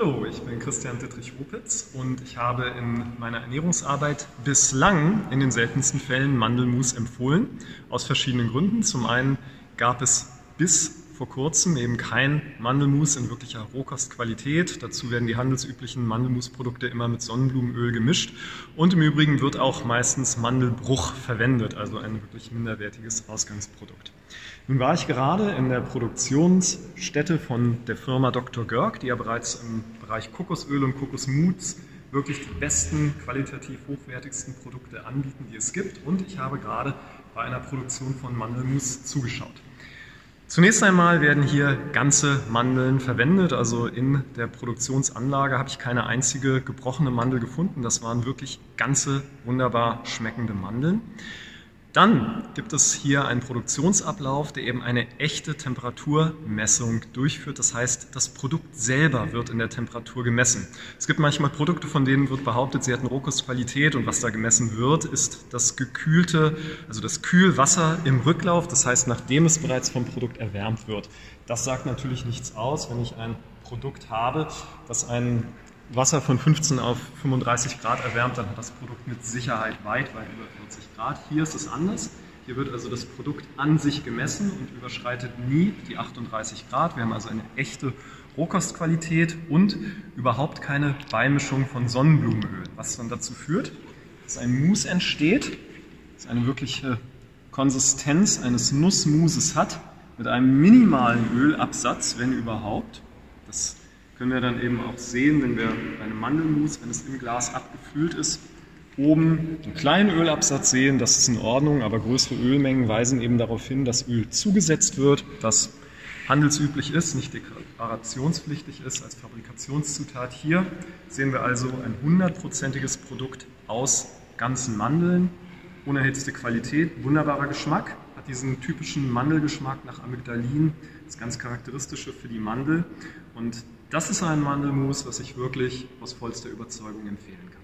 Hallo, ich bin Christian Dittrich-Rupitz und ich habe in meiner Ernährungsarbeit bislang in den seltensten Fällen Mandelmus empfohlen, aus verschiedenen Gründen. Zum einen gab es bis vor kurzem eben kein Mandelmus in wirklicher Rohkostqualität. Dazu werden die handelsüblichen Mandelmusprodukte immer mit Sonnenblumenöl gemischt. Und im Übrigen wird auch meistens Mandelbruch verwendet, also ein wirklich minderwertiges Ausgangsprodukt. Nun war ich gerade in der Produktionsstätte von der Firma Dr. Görg, die ja bereits im Bereich Kokosöl und Kokosmuts wirklich die besten, qualitativ hochwertigsten Produkte anbieten, die es gibt. Und ich habe gerade bei einer Produktion von Mandelmus zugeschaut. Zunächst einmal werden hier ganze Mandeln verwendet. Also in der Produktionsanlage habe ich keine einzige gebrochene Mandel gefunden. Das waren wirklich ganze, wunderbar schmeckende Mandeln. Dann gibt es hier einen Produktionsablauf, der eben eine echte Temperaturmessung durchführt. Das heißt, das Produkt selber wird in der Temperatur gemessen. Es gibt manchmal Produkte, von denen wird behauptet, sie hätten Rohkostqualität und was da gemessen wird, ist das gekühlte, also das Kühlwasser im Rücklauf. Das heißt, nachdem es bereits vom Produkt erwärmt wird. Das sagt natürlich nichts aus, wenn ich ein Produkt habe, das einen Wasser von 15 auf 35 Grad erwärmt, dann hat das Produkt mit Sicherheit weit, weit über 40 Grad. Hier ist es anders. Hier wird also das Produkt an sich gemessen und überschreitet nie die 38 Grad. Wir haben also eine echte Rohkostqualität und überhaupt keine Beimischung von Sonnenblumenöl, was dann dazu führt, dass ein Mousse entsteht, das eine wirkliche Konsistenz eines Nussmuses hat, mit einem minimalen Ölabsatz, wenn überhaupt. Das können wir dann eben auch sehen, wenn wir bei einem Mandelmus, wenn es im Glas abgefüllt ist, oben einen kleinen Ölabsatz sehen, das ist in Ordnung, aber größere Ölmengen weisen eben darauf hin, dass Öl zugesetzt wird, das handelsüblich ist, nicht deklarationspflichtig ist als Fabrikationszutat. Hier sehen wir also ein hundertprozentiges Produkt aus ganzen Mandeln, unerhitzte Qualität, wunderbarer Geschmack, diesen typischen Mandelgeschmack nach Amygdalin, das ganz charakteristische für die Mandel und das ist ein Mandelmus, was ich wirklich aus vollster Überzeugung empfehlen kann.